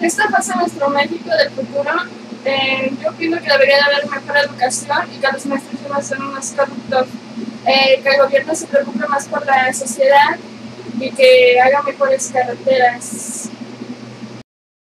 Esto pasa en nuestro México del futuro. Eh, yo opino que debería haber mejor educación y que los maestros no son unos corruptos. Eh, que el gobierno se preocupe más por la sociedad y que haga mejores carreteras.